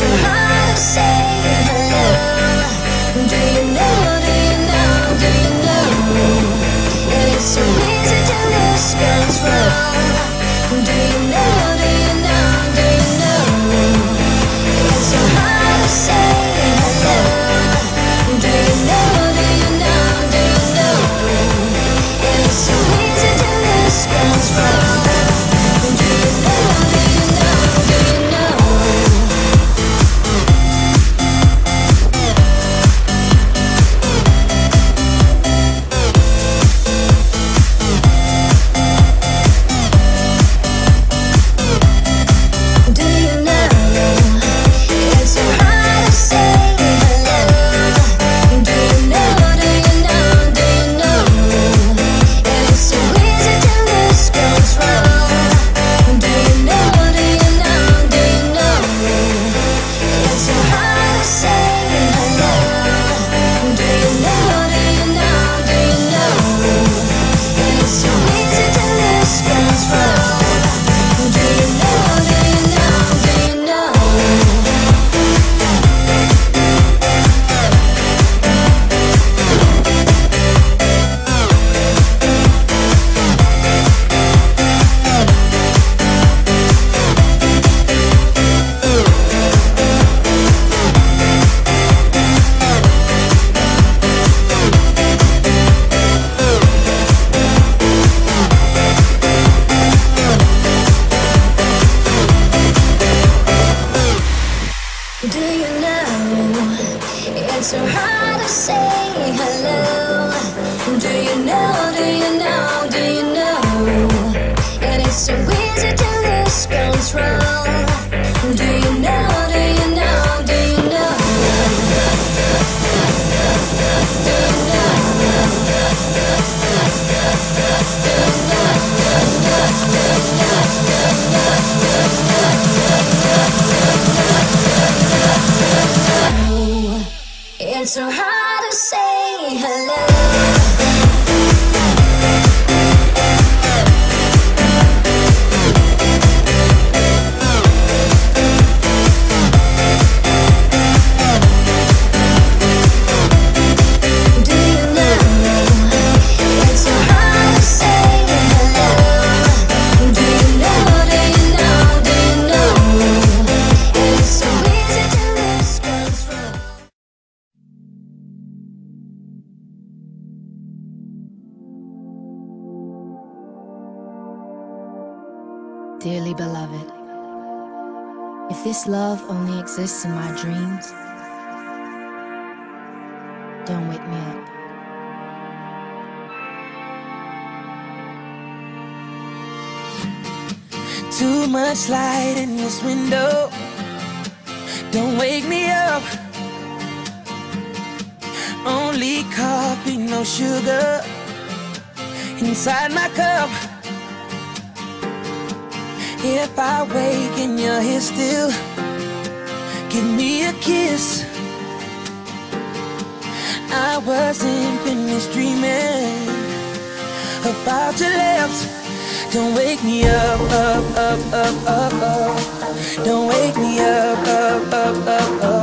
So how to say hello? Do you know? Do you know? Do you know? And it's so easy to lose control. Do you? Know? say say hello. Dearly beloved, if this love only exists in my dreams, don't wake me up. Too much light in this window, don't wake me up. Only coffee, no sugar inside my cup. If I wake and you're here still, give me a kiss. I wasn't finished dreaming about your lips. Don't wake me up, up, up, up, up, up. Don't wake me up, up, up, up, up.